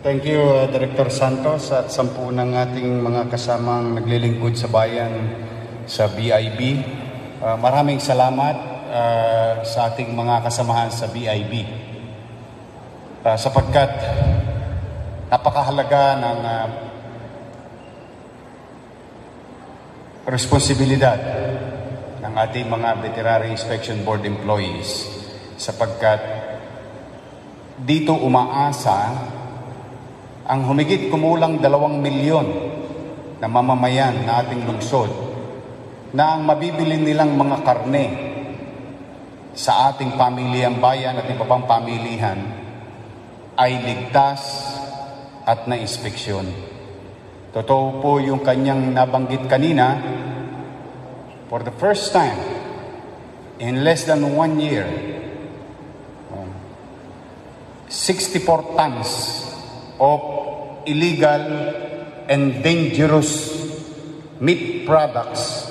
Thank you, uh, Director Santos at sampu ng ating mga kasamang naglilingkod sa bayan sa BIB. Uh, maraming salamat uh, sa ating mga kasamahan sa BIB. Uh, sapagkat napakahalaga ng uh, responsibilidad ng ating mga Veterinary Inspection Board employees sapagkat dito umaasa ang humigit kumulang dalawang milyon na mamamayan na ating lungsod na ang mabibili nilang mga karne sa ating pamilyang bayan at iba pang pamilihan ay ligtas at na-inspeksyon. Totoo po yung kanyang nabanggit kanina, for the first time in less than one year, 64 tons of illegal and dangerous meat products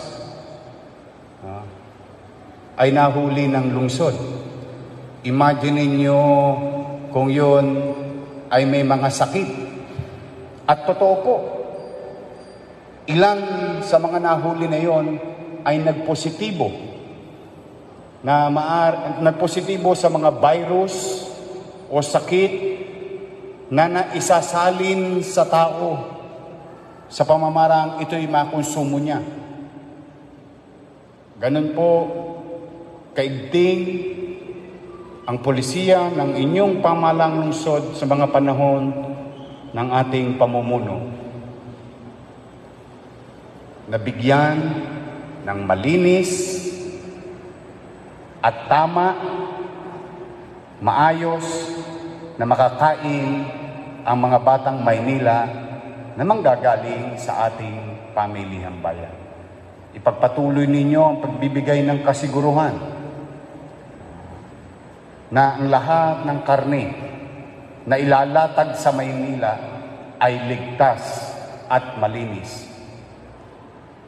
uh, ay nahuli ng lungsod. Imagine niyo kung yun ay may mga sakit. At totoo po, ilang sa mga nahuli na yon ay nagpositibo na maar, nagpositibo sa mga virus o sakit na naisasalin sa tao sa pamamarang ito'y makonsumo niya. Ganun po, kaigting ang polisiya ng inyong pamalang lungsod sa mga panahon ng ating pamumuno. Nabigyan ng malinis at tama, maayos na makakain ang mga batang Maynila na manggagaling sa ating pamilihang bayan. Ipagpatuloy ninyo ang pagbibigay ng kasiguruhan na ang lahat ng karne na ilalatag sa Maynila ay ligtas at malinis.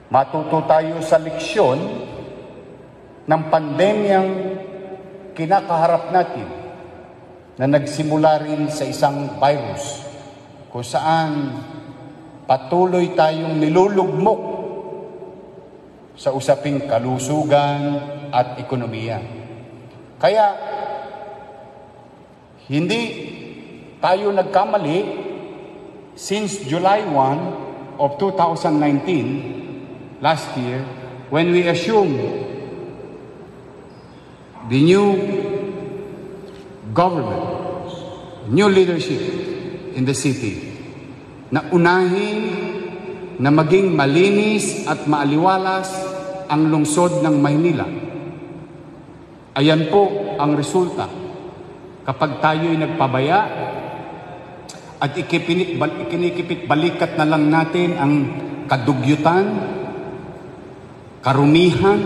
Matuto tayo sa leksyon ng pandemyang kinakaharap natin na nagsimula rin sa isang virus kung saan patuloy tayong nilulugmok sa usaping kalusugan at ekonomiya. Kaya hindi tayo nagkamali since July 1 of 2019 last year when we assumed the new government, new leadership in the city na unahin na maging malinis at maaliwalas ang lungsod ng Maynila. Ayan po ang resulta kapag tayo'y nagpabaya at ikipinit, ikinikipit balikat na lang natin ang kadugyutan, karumihan,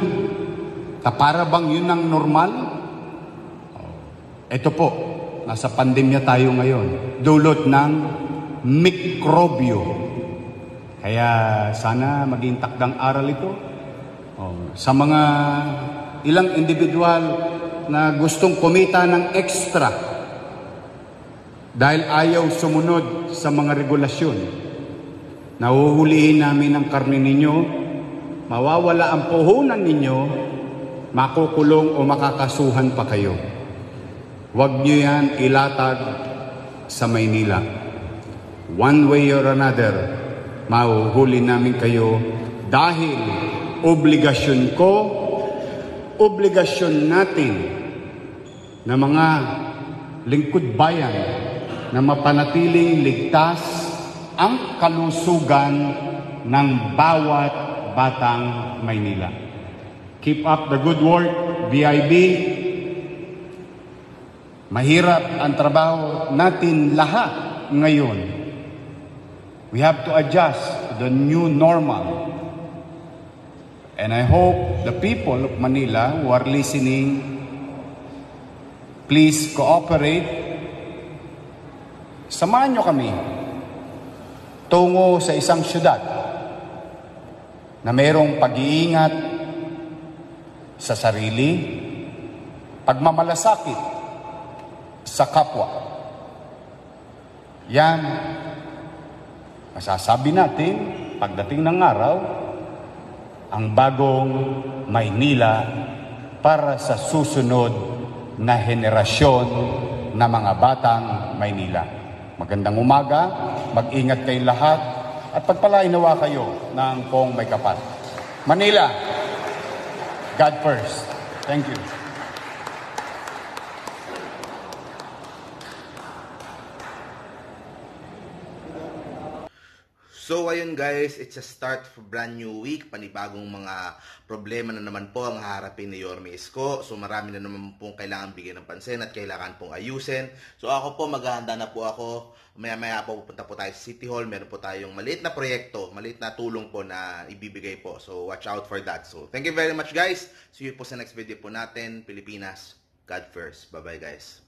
na para bang yun ang normal? Ito po, nasa pandemya tayo ngayon. Dulot ng mikrobyo. Kaya sana maging takdang aral ito. Oh, sa mga ilang individual na gustong kumita ng extra dahil ayaw sumunod sa mga regulasyon. Nahuhulihin namin ang karne ninyo, mawawala ang puhunan ninyo, makukulong o makakasuhan pa kayo. Huwag niyo yan ilatag sa Maynila. One way or another, mahuhuli namin kayo dahil obligasyon ko, obligasyon natin na mga lingkod bayan na mapanatiling ligtas ang kalusugan ng bawat batang Maynila. Keep up the good work, BIB. Mahirap ang trabaho natin lahat ngayon. We have to adjust to the new normal. And I hope the people of Manila who are listening, please cooperate. Samahan nyo kami tungo sa isang syudad na mayroong pag-iingat sa sarili, pagmamalasakit sa kapwa. Yan, masasabi natin, pagdating ng araw, ang bagong Maynila para sa susunod na henerasyon na mga batang Maynila. Magandang umaga, mag-ingat kayo lahat, at pagpalain nawa kayo ng pong may kapal. Manila, God first. Thank you. So ayun guys, it's a start for brand new week. Panibagong mga problema na naman po ang haharapin ni Yorme Isko. So marami na naman pong kailangan bigyan ng pansin at kailangan pong ayusin. So ako po maghahanda na po ako. Maya maya po pupunta po tayo sa City Hall. Meron po tayong maliit na proyekto, maliit na tulong po na ibibigay po. So watch out for that. So thank you very much guys. See you po sa next video po natin. Pilipinas, God first. Bye bye guys.